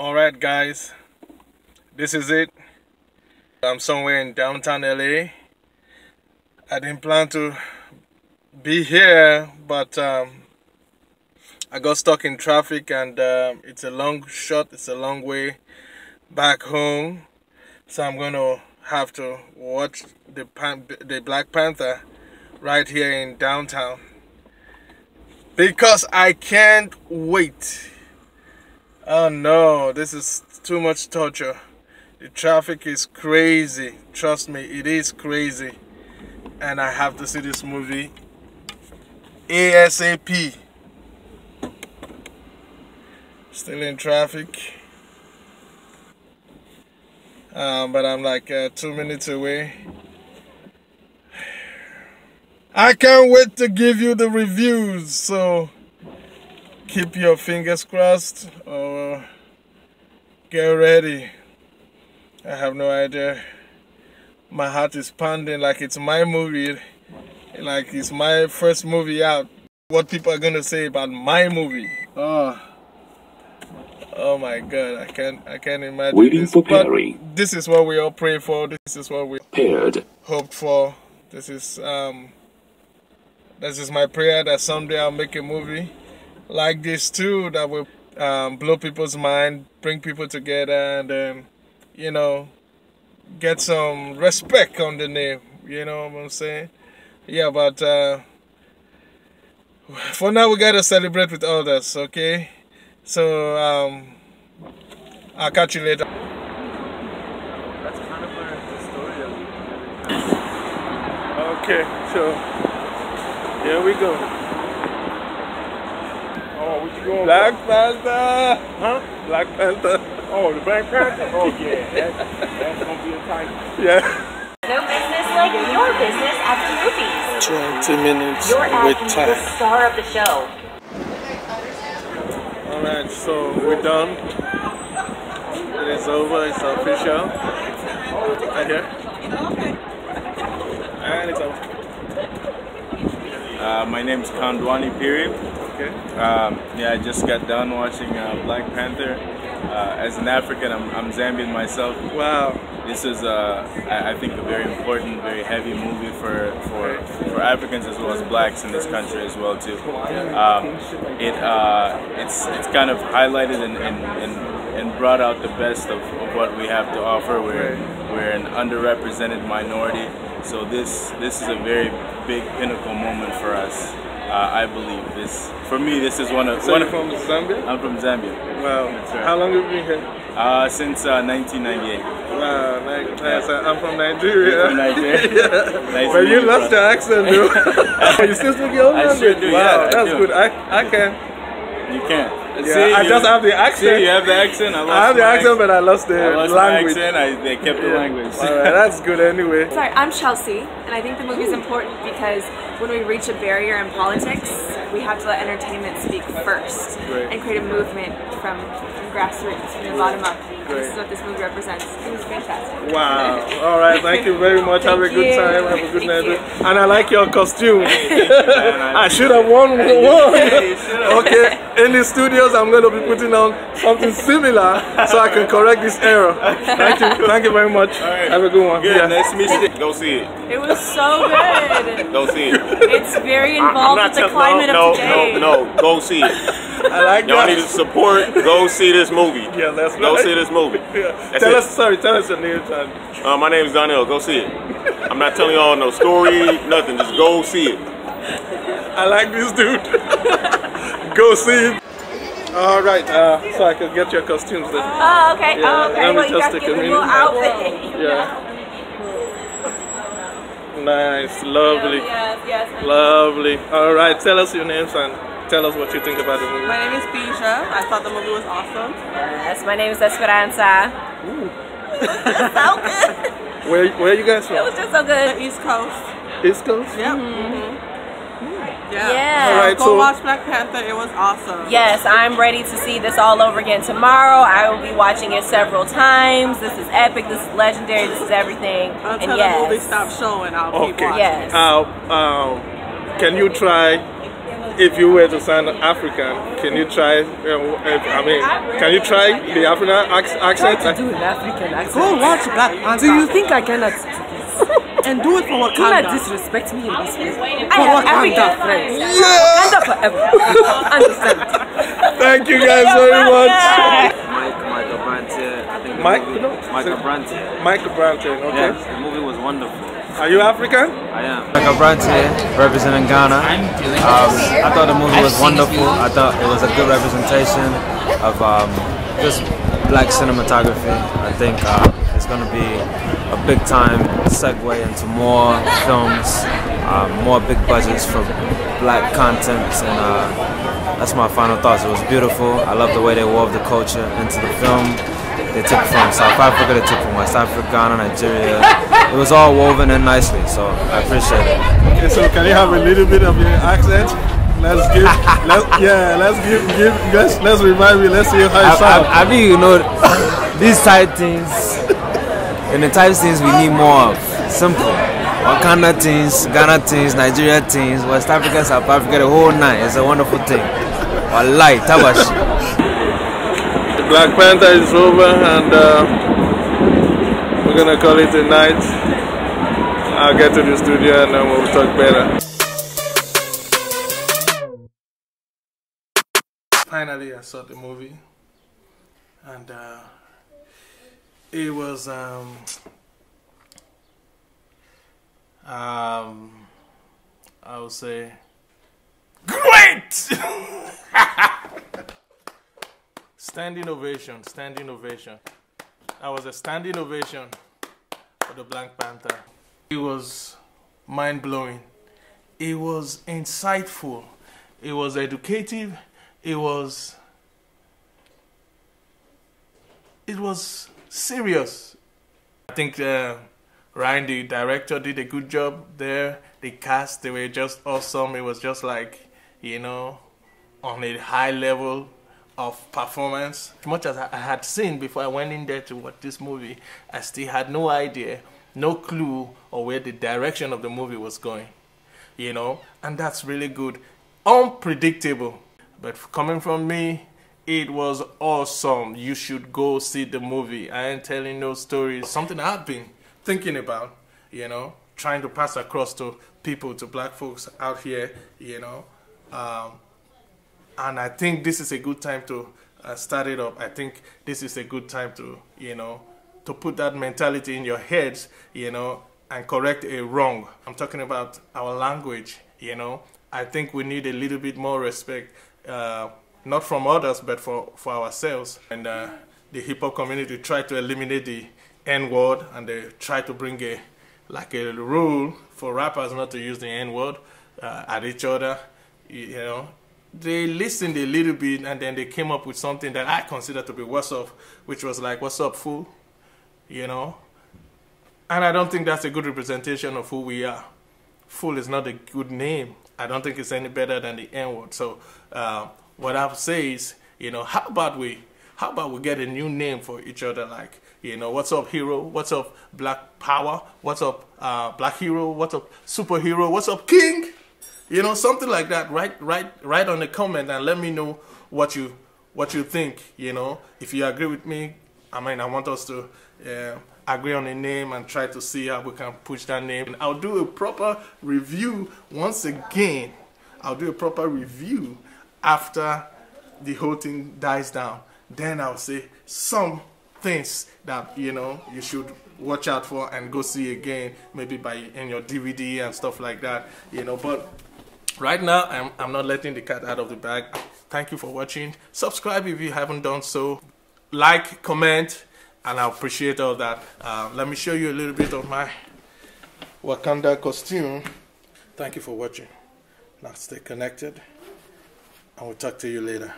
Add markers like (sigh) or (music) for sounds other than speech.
All right, guys, this is it. I'm somewhere in downtown LA. I didn't plan to be here, but um, I got stuck in traffic, and um, it's a long shot. It's a long way back home, so I'm gonna have to watch the Pan the Black Panther right here in downtown because I can't wait. Oh no, this is too much torture. The traffic is crazy. Trust me, it is crazy. And I have to see this movie ASAP. Still in traffic. Um, but I'm like uh, two minutes away. I can't wait to give you the reviews. So keep your fingers crossed or get ready. I have no idea. My heart is pounding like it's my movie, like it's my first movie out. What people are gonna say about my movie? Oh, oh my God! I can't, I can't imagine. Waiting this. for But This is what we all pray for. This is what we Paired. hoped for. This is um this is my prayer that someday I'll make a movie like this too that will um, blow people's mind, bring people together and um, you know get some respect on the name. You know what I'm saying? Yeah, but uh, for now we gotta celebrate with others, okay? So um I'll catch you later. That's kind of the story Okay, so here we go. What you going Black Panther! Huh? Black Panther. Oh, the Black Panther? Oh, yeah. That's, that's going to be a tight Yeah. No business like your business at the movies. 20 minutes Your ad with can be time. the star of the show. Alright, so we're done. It is over, it's official. Right here. And it's over. Uh, my is Kandwani Piri. Okay. Um, yeah, I just got done watching uh, Black Panther. Uh, as an African, I'm, I'm Zambian myself. Wow. This is, uh, I, I think, a very important, very heavy movie for, for, for Africans as well as blacks in this country as well too. Um, it uh, it's it's kind of highlighted and, and, and, and brought out the best of, of what we have to offer. We're we're an underrepresented minority, so this this is a very big pinnacle moment for us. Uh, I believe this. For me, this is one of So one you're of, from Zambia? I'm from Zambia. Wow. That's right. How long have you been here? Uh, since uh, 1998. Wow, nice. nice. I'm from Nigeria. You're from Nigeria? (laughs) yeah. Nice but you lost brother. your accent, though. (laughs) (laughs) you still speak your own I language? sure do, Wow, yeah, that's do. good. I, I can. You can't. Yeah, I just have the accent. See, you have the accent. I, lost I have the my accent, but I lost the I lost language. my accent. I, they kept the language. All right, that's good anyway. Sorry, I'm Chelsea, and I think the movie is important because when we reach a barrier in politics, we have to let entertainment speak first Great. and create a movement from, from grassroots, from the bottom up. Great. This is what this movie represents. It was fantastic. Wow. All right. Thank you very much. Have a good time. Have a good Thank night. you. And I like your costume. I I should have worn one. (laughs) okay. In the studios, I'm going to be putting on something similar so I can correct this error. Thank you. Thank you very much. right. Have a good one. Good. Yeah. Nice to meet you. Go see it. It was so good. Go see it. It's very involved with the climate no, of today. no, no. Go see it. I like Y'all that. need to support. Go see this movie. Yeah, that's Go right. see this movie. (laughs) Yeah. That's Tell it. us, sorry, tell us your name. and- Uh, my name is Donnell. Go see it. I'm not telling y'all no story, nothing. Just go see it. I like this dude. (laughs) Go see it. All right, uh, so I can get your costumes then. Oh, okay. Yeah, oh, okay. let me Well, you just got to take get a the minute. outfit. Yeah. (laughs) Nice, lovely, Yes, yes. lovely. All right, tell us your names and tell us what you think about the movie. My name is Bisha. I thought the movie was awesome. Yes, my name is Esperanza. (laughs) so good. Where where are you guys from? It was just so good. East Coast. East Coast. Yep. Mm-hmm. Mm-hmm. Yeah. Yeah. All right, Go so watch Black Panther. It was awesome. Yes, I'm ready to see this all over again tomorrow. I will be watching it several times. This is epic. This is legendary. This is everything. Until and the movie stops showing, I'll keep watching. Yes. uh, um, can you try if you were to sound African, can you try? Uh, I mean, can you try the African ac- accent? do an African accent. Go watch Black Panther. Do you think I cannot do this? (laughs) and do it for Do not Wakanda. disrespect me in this way. I For am Wakanda. African friends. Wakanda forever. Understand? Thank you guys very much. Mike, Michael Brandt. I think the Mike- movie, no, Michael say- Michael Brampton, okay. Yes, the movie was wonderful. Are you African? I am. Michael Brandt here, representing Ghana. Um, I thought the movie was wonderful. I thought it was a good representation of um, just black cinematography. I think uh, it's going to be a big time segue into more films, uh, more big budgets for black content, and uh, that's my final thoughts. It was beautiful. I love the way they wove the culture into the film. They took from South Africa, they took from West Africa, Ghana, Nigeria. It was all woven in nicely, so I appreciate it. Okay, so can you have a little bit of your accent? Let's give, let's, yeah, let's give, give, let's, let's revive you. Let's see how I, you sound. I, I mean, you know, these side things, and the type of things we need more of. Simple. Wakanda things, Ghana things, Nigeria things, West Africa, South Africa, the whole nine. It's a wonderful thing. Wallahi, tabashi. The Black Panther is over, and uh, we're gonna call it a night. I'll get to the studio and then we'll talk better. Finally, I saw the movie, and uh, it was um, um, I would say great. (laughs) Standing ovation, standing ovation. That was a standing ovation for the Black Panther. It was mind blowing. It was insightful. It was educative. It was. It was serious. I think uh, Ryan, the director, did a good job there. The cast, they were just awesome. It was just like, you know, on a high level of performance. As much as I had seen before I went in there to watch this movie, I still had no idea, no clue of where the direction of the movie was going. You know, and that's really good. Unpredictable. But coming from me, it was awesome. You should go see the movie. I ain't telling no stories. Something I've been thinking about, you know, trying to pass across to people, to black folks out here, you know. Um, and I think this is a good time to uh, start it up. I think this is a good time to, you know, to put that mentality in your heads, you know, and correct a wrong. I'm talking about our language, you know. I think we need a little bit more respect, uh, not from others, but for, for ourselves. And uh, the hip hop community tried to eliminate the N word, and they tried to bring a like a rule for rappers not to use the N word uh, at each other. You, know, they listened a little bit, and then they came up with something that I consider to be what's up, which was like, "What's up, fool?" You know, and I don't think that's a good representation of who we are. Fool is not a good name. I don't think it's any better than the N word. So, uh, what I would say is, you know, how about we, how about we get a new name for each other? Like, you know, what's up, hero? What's up, Black Power? What's up, uh, Black Hero? What's up, Superhero? What's up, King? You know, something like that. Write, write, write on the comment and let me know what you, what you think. You know, if you agree with me, I mean, I want us to uh, agree on a name and try to see how we can push that name. And I'll do a proper review once again. I'll do a proper review after the whole thing dies down. Then I'll say some things that you know you should watch out for and go see again, maybe by in your DVD and stuff like that. You know, but right now I'm I'm not letting the cat out of the bag. Thank you for watching. Subscribe if you haven't done so. Like, comment, and I appreciate all that. Uh, let me show you a little bit of my Wakanda costume. Thank you for watching. Now stay connected, I will talk to you later.